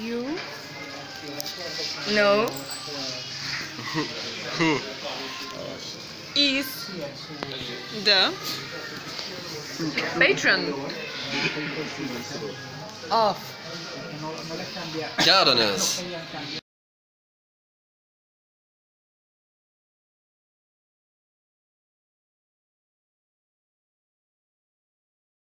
You? No. Who? Is the patron of Gardeners.